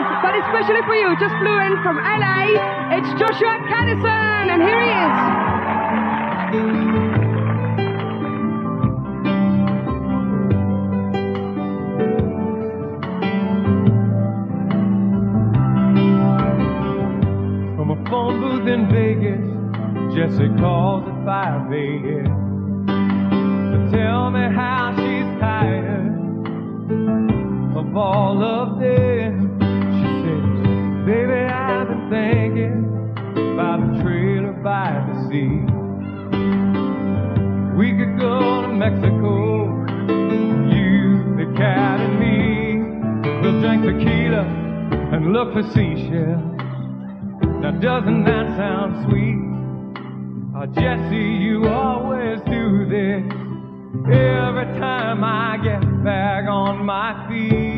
is, but especially for you, just flew in from LA. It's Joshua Caddison, and here he is. From a phone booth in Vegas, Jesse calls at 5 a.m. to tell me how she's tired of all of this. Thinking the trailer by the sea. We could go to Mexico, you, the cat, and me. We'll drink tequila and look for seashells. Now doesn't that sound sweet? Oh, Jesse, you always do this every time I get back on my feet.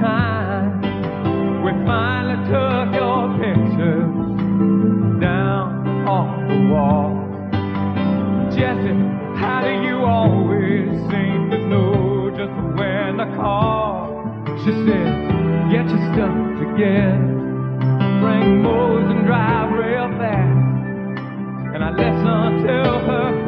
Time. We finally took your pictures down off the wall. Jesse, how do you always seem to know just when to call? She said, get your stuff together bring Mo's and drive real fast. And I listen to her